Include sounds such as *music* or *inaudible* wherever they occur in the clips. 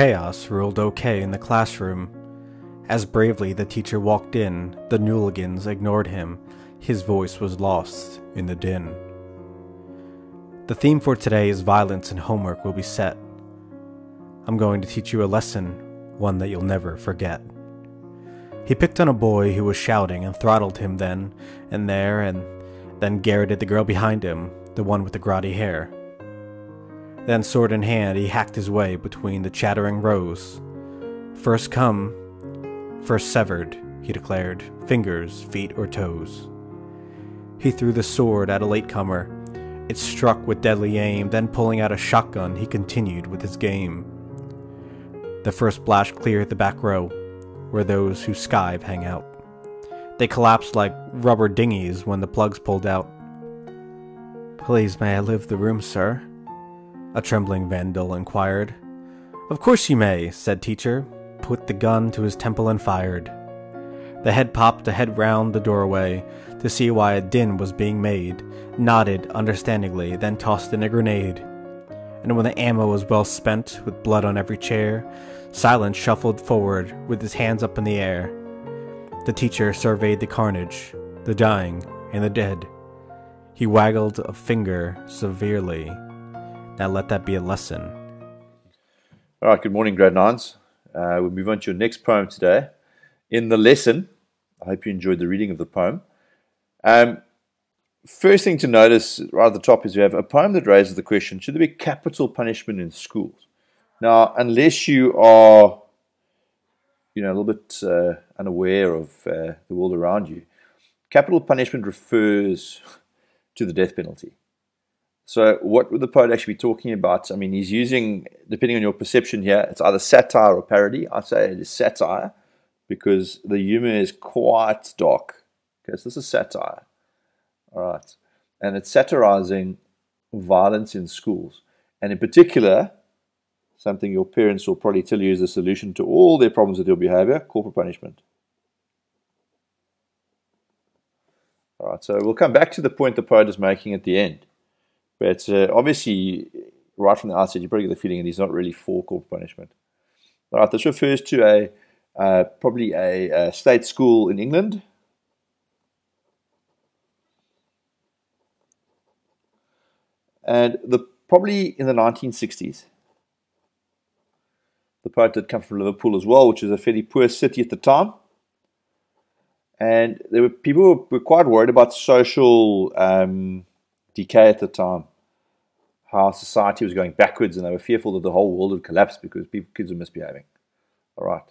Chaos ruled okay in the classroom. As bravely the teacher walked in, the Newligans ignored him. His voice was lost in the din. The theme for today is violence and homework will be set. I'm going to teach you a lesson, one that you'll never forget. He picked on a boy who was shouting and throttled him then and there and then garroted the girl behind him, the one with the grotty hair. Then, sword in hand, he hacked his way between the chattering rows. First come, first severed, he declared, fingers, feet, or toes. He threw the sword at a latecomer. It struck with deadly aim, then pulling out a shotgun, he continued with his game. The first blast cleared the back row, where those who skive hang out. They collapsed like rubber dinghies when the plugs pulled out. Please, may I leave the room, sir? A trembling vandal inquired. Of course you may, said teacher, put the gun to his temple and fired. The head popped a head round the doorway to see why a din was being made, nodded understandingly, then tossed in a grenade. And when the ammo was well spent, with blood on every chair, Silence shuffled forward with his hands up in the air. The teacher surveyed the carnage, the dying, and the dead. He waggled a finger severely now let that be a lesson. All right, good morning, grade nines. Uh, we'll move on to your next poem today. In the lesson, I hope you enjoyed the reading of the poem. Um, first thing to notice right at the top is we have a poem that raises the question should there be capital punishment in schools? Now, unless you are you know, a little bit uh, unaware of uh, the world around you, capital punishment refers *laughs* to the death penalty. So, what would the poet actually be talking about? I mean, he's using, depending on your perception here, it's either satire or parody. I say it is satire because the humor is quite dark. Okay, so this is satire. All right. And it's satirizing violence in schools. And in particular, something your parents will probably tell you is the solution to all their problems with your behavior corporal punishment. All right, so we'll come back to the point the poet is making at the end. But uh, obviously, right from the outset, you probably get the feeling that he's not really for corporal punishment. All right, this refers to a uh, probably a, a, state school in England. And the probably in the 1960s. The poet did come from Liverpool as well, which is a fairly poor city at the time. And there were people were, were quite worried about social um, decay at the time how society was going backwards and they were fearful that the whole world would collapse because people, kids were misbehaving. All right.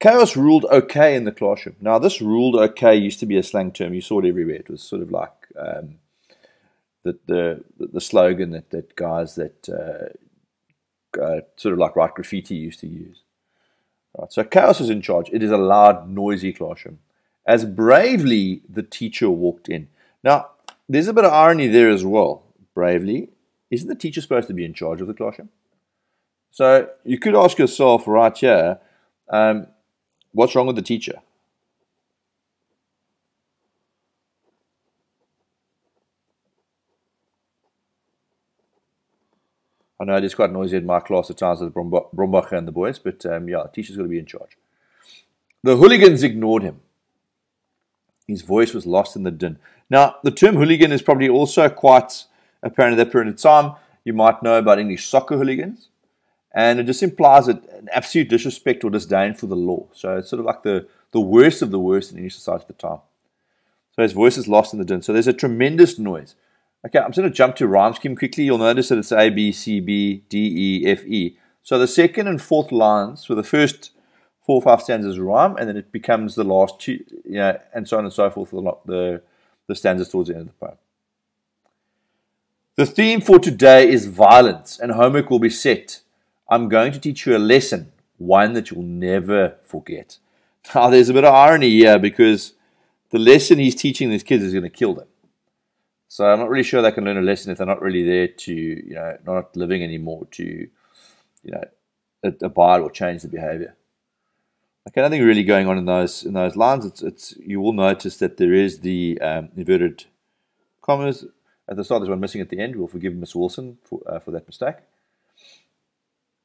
Chaos ruled okay in the classroom. Now, this ruled okay used to be a slang term. You saw it everywhere. It was sort of like um, the, the, the slogan that, that guys that uh, uh, sort of like write graffiti used to use. Right. So chaos is in charge. It is a loud, noisy classroom. As bravely the teacher walked in. Now, there's a bit of irony there as well bravely, isn't the teacher supposed to be in charge of the classroom? So you could ask yourself right here, um, what's wrong with the teacher? I know it is quite noisy in my class at times with Brombacher and the boys, but um, yeah, teacher's got to be in charge. The hooligans ignored him. His voice was lost in the din. Now, the term hooligan is probably also quite apparent at that period of time. You might know about English soccer hooligans. And it just implies an absolute disrespect or disdain for the law. So it's sort of like the, the worst of the worst in English society at the time. So his voice is lost in the din. So there's a tremendous noise. Okay, I'm just going to jump to rhyme scheme quickly. You'll notice that it's A, B, C, B, D, E, F, E. So the second and fourth lines for the first four or five stanzas rhyme, and then it becomes the last two, you know, and so on and so forth for the, the, the stanzas towards the end of the poem. The theme for today is violence, and homework will be set. I'm going to teach you a lesson, one that you'll never forget. Now, there's a bit of irony here because the lesson he's teaching these kids is going to kill them. So I'm not really sure they can learn a lesson if they're not really there to, you know, not living anymore to, you know, abide or change the behavior. Okay, nothing really going on in those in those lines. It's it's you will notice that there is the um, inverted commas at the start, there's one missing at the end. We'll forgive Miss Wilson for, uh, for that mistake.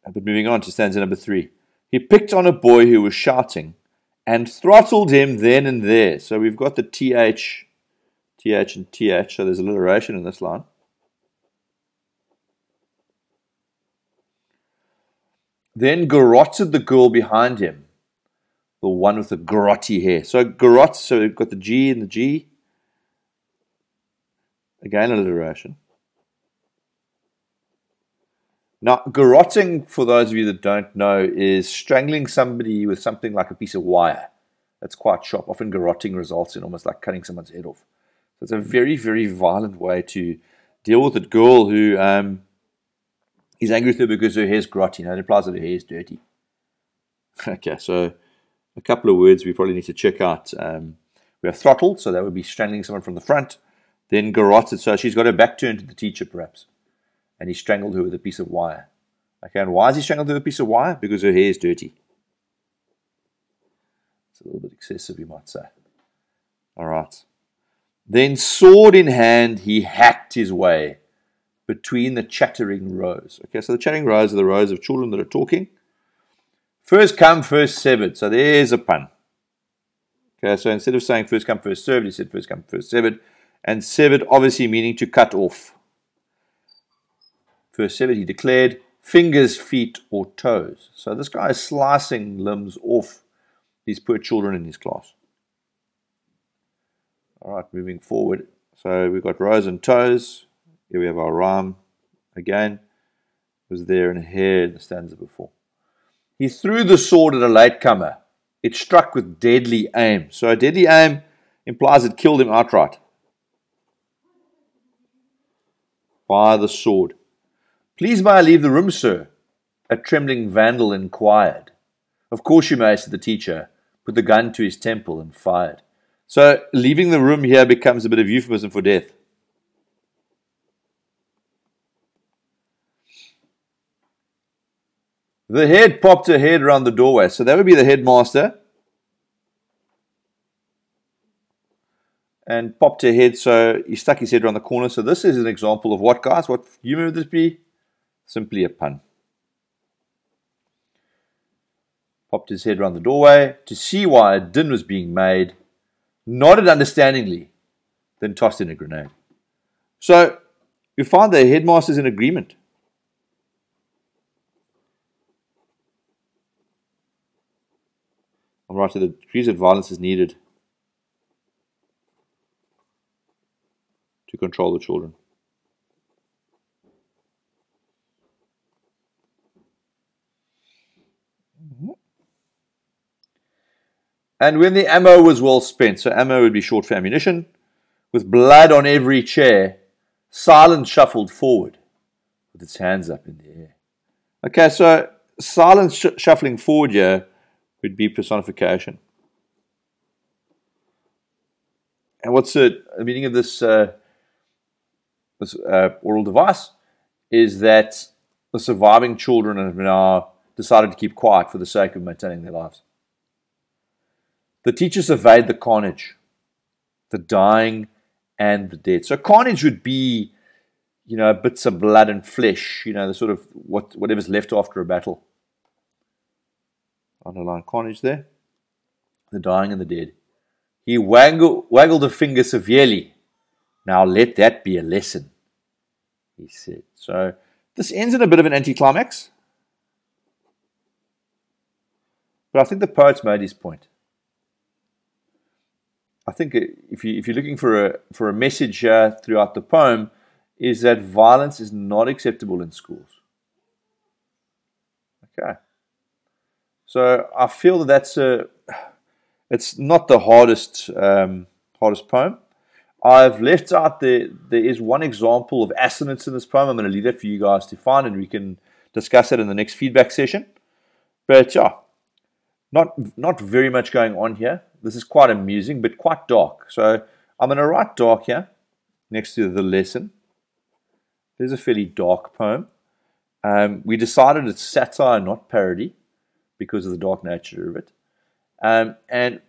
But moving on to stanza number three. He picked on a boy who was shouting and throttled him then and there. So we've got the TH, TH, and TH. So there's alliteration in this line. Then garroted the girl behind him, the one with the grotty hair. So garrot, so we've got the G and the G. Again, alliteration. Now, garroting, for those of you that don't know, is strangling somebody with something like a piece of wire that's quite sharp. Often, garroting results in almost like cutting someone's head off. So, it's a very, very violent way to deal with a girl who um, is angry with her because her hair's grotty. You it implies that her hair is dirty. *laughs* okay, so a couple of words we probably need to check out. Um, we have throttled, so that would be strangling someone from the front. Then garroted, so she's got her back turned to the teacher, perhaps and he strangled her with a piece of wire. Okay, and why is he strangled her with a piece of wire? Because her hair is dirty. It's a little bit excessive, you might say. All right. Then, sword in hand, he hacked his way between the chattering rows. Okay, so the chattering rows are the rows of children that are talking. First come, first severed. So there's a pun. Okay, so instead of saying first come, first served, he said first come, first severed. And severed obviously meaning to cut off. Verse 7, he declared, fingers, feet, or toes. So this guy is slicing limbs off these poor children in his class. All right, moving forward. So we've got rows and toes. Here we have our ram again. It Was there in here in the stanza before. He threw the sword at a latecomer. It struck with deadly aim. So a deadly aim implies it killed him outright. By the sword. Please may I leave the room, sir? A trembling vandal inquired. Of course you may, said the teacher, put the gun to his temple and fired. So leaving the room here becomes a bit of euphemism for death. The head popped her head around the doorway. So that would be the headmaster. And popped her head, so he stuck his head around the corner. So this is an example of what, guys? What humor would this be? Simply a pun. Popped his head around the doorway to see why a din was being made, nodded understandingly, then tossed in a grenade. So you find the headmaster's in agreement. I'm right to the degrees of violence is needed to control the children. Mm-hmm. And when the ammo was well spent, so ammo would be short for ammunition, with blood on every chair, silence shuffled forward with its hands up in the air. Okay, so silence sh- shuffling forward here would be personification. And what's the, meaning of this, uh, this uh, oral device? Is that the surviving children have now decided to keep quiet for the sake of maintaining their lives. The teacher surveyed the carnage, the dying and the dead. So carnage would be, you know, bits of blood and flesh, you know, the sort of what whatever's left after a battle. Underline carnage there. The dying and the dead. He waggled, waggled a finger severely. Now let that be a lesson, he said. So this ends in a bit of an anticlimax. But I think the poet's made his point. I think uh, if you if you're looking for a for a message here throughout the poem, is that violence is not acceptable in schools. Okay. So I feel that that's a it's not the hardest um, hardest poem. I've left out there there is one example of assonance in this poem. I'm going to leave that for you guys to find, and we can discuss it in the next feedback session. But yeah, not not very much going on here. This is quite amusing, but quite dark. So I'm going to write dark here next to the lesson. There's a fairly dark poem. Um, we decided it's satire, not parody, because of the dark nature of it. Um, and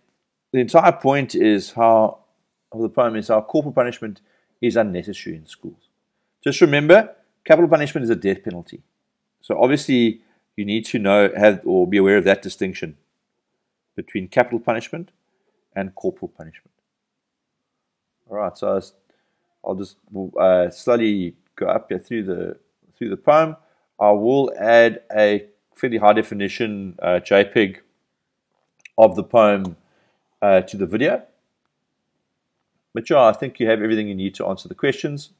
the entire point is how of the poem is how corporal punishment is unnecessary in schools. Just remember, capital punishment is a death penalty. So obviously, you need to know have or be aware of that distinction between capital punishment and corporal punishment. All right, so I'll just uh, slowly go up here through the through the poem. I will add a fairly high definition uh, JPEG of the poem uh, to the video. But yeah, I think you have everything you need to answer the questions.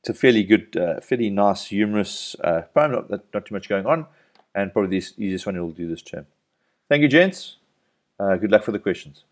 It's a fairly good, uh, fairly nice, humorous uh, poem, not, not too much going on, and probably the easiest one you'll do this term. Thank you, gents. Uh, good luck for the questions.